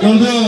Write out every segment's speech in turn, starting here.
Orada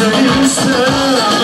Say instead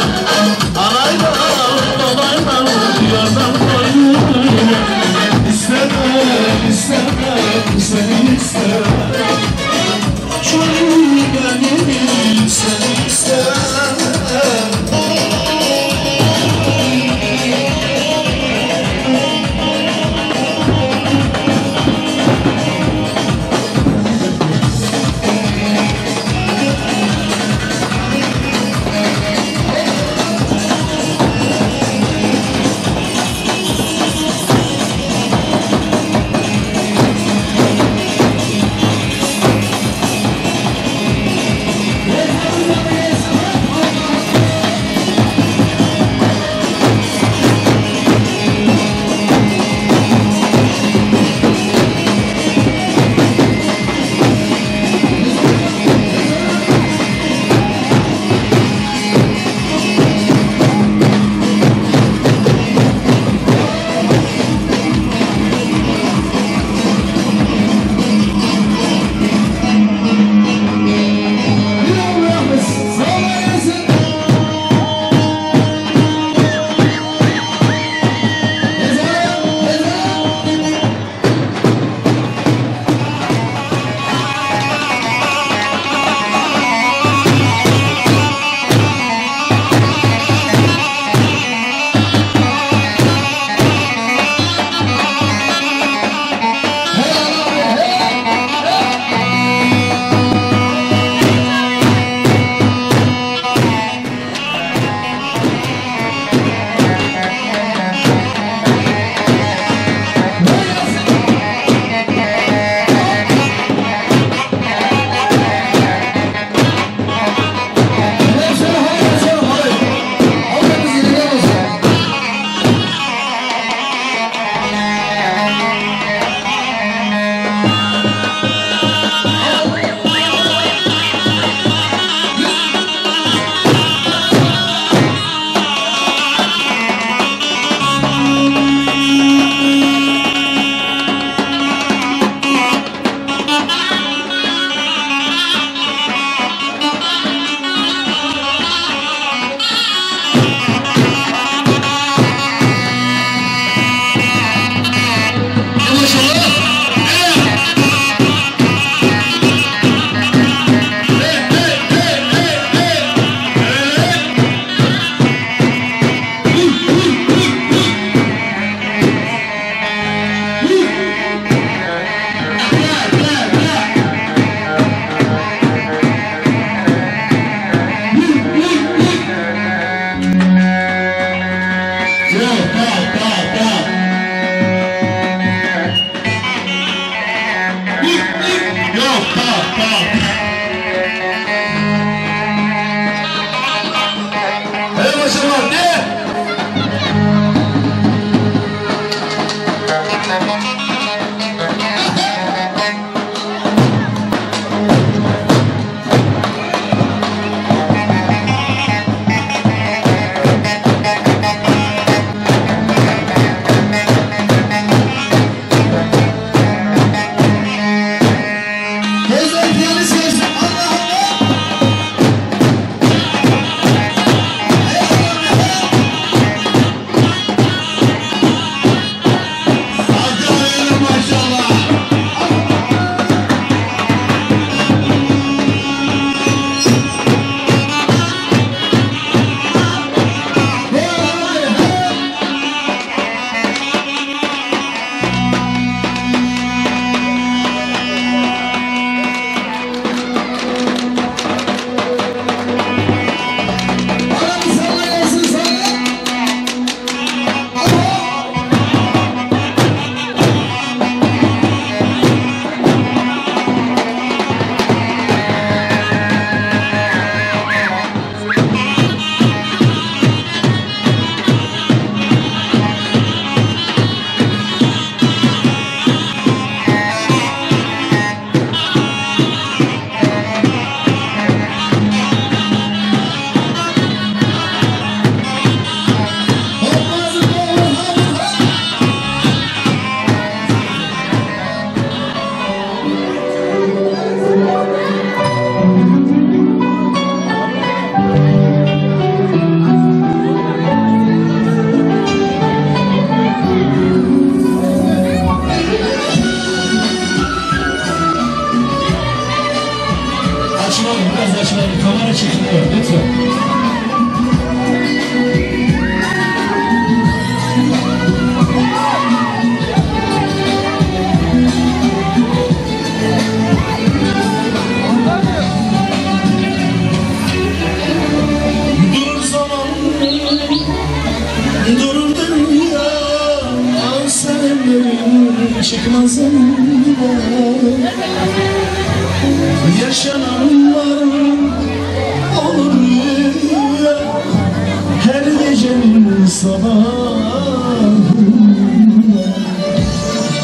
gecenin sabahında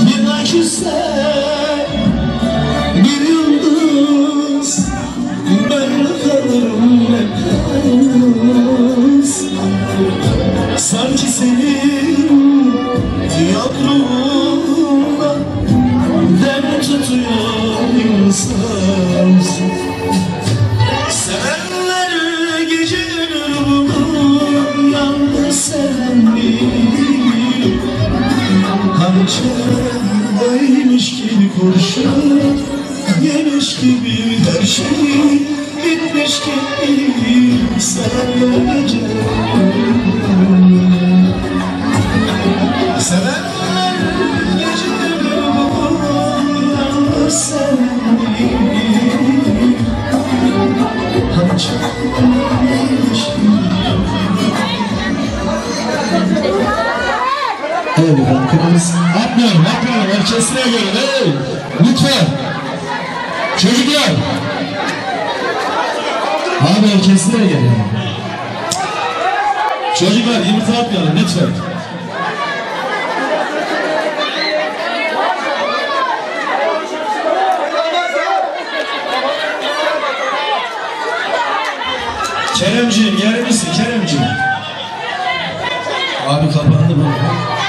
Bir nakisler alkışlayalım lütfen. Keremciğim yer misin Keremciğim? Abi kapandı bu.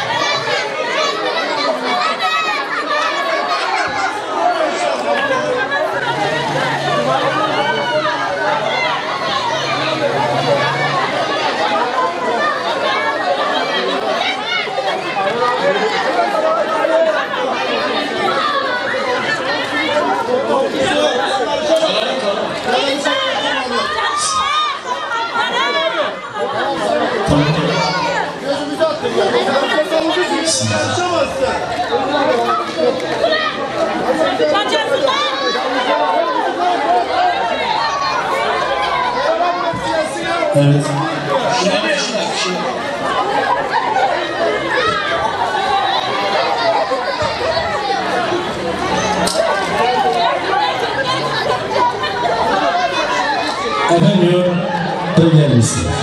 Bismillah. Evet. Şuna bir şuna bir şey. Efendim, bölgeler misiniz?